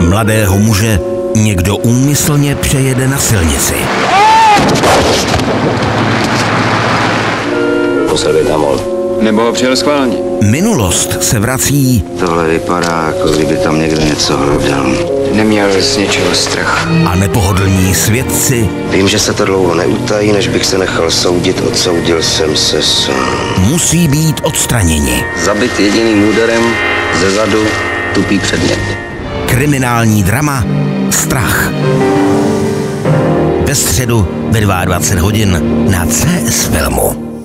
Mladého muže někdo úmyslně přejede na silnici. Musel být amol. Nebo ho přijel schválně. Minulost se vrací Tohle vypadá, jako kdyby tam někdo něco hledal. Neměl z něčeho strach. a nepohodlní svědci Vím, že se to dlouho neutají, než bych se nechal soudit, odsoudil jsem se sám. musí být odstraněni. Zabit jediným úderem, ze zadu, tupý předmět. Kriminální drama Strach. Ve středu ve 22 hodin na CS Filmu.